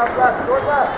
Шикарно!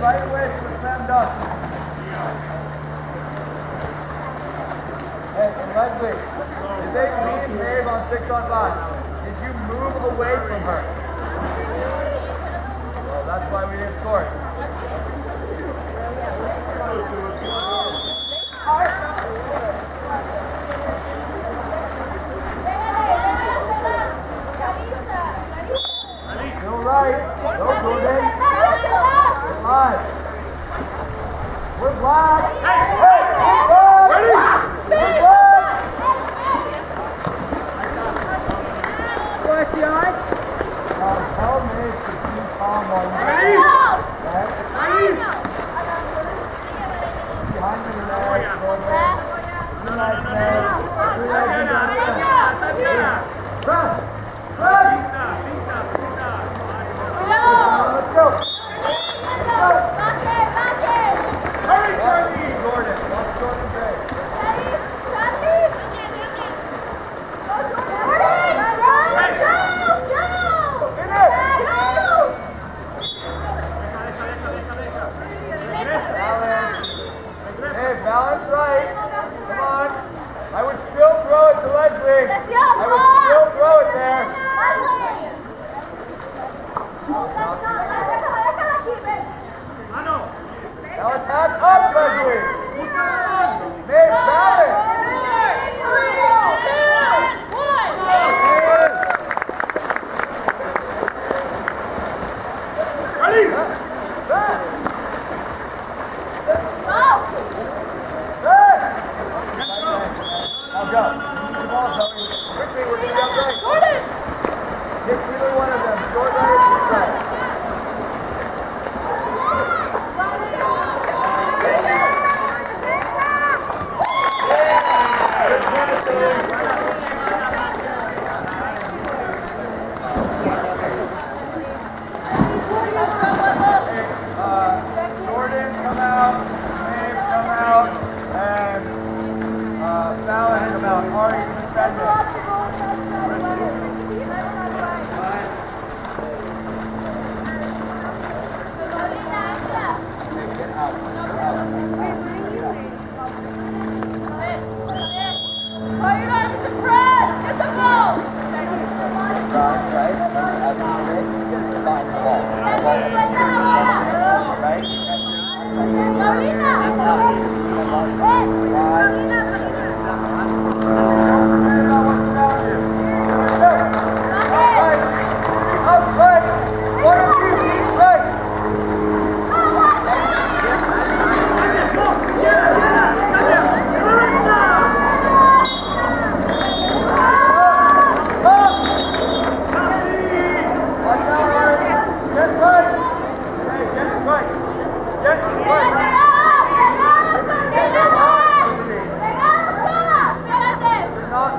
right way Sam Dawson. And, me Dave on Six on Five, did you move away from her? Well, that's why we didn't score.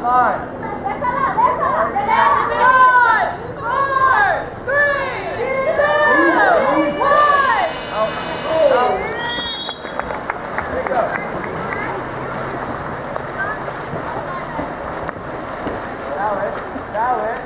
There you go. Valid.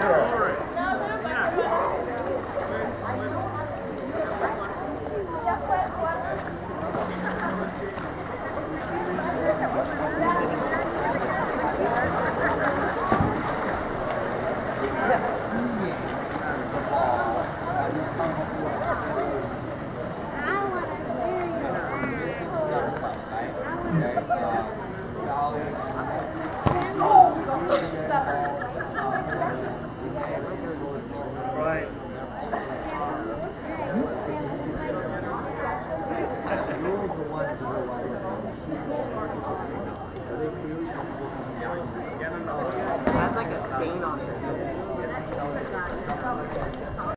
here.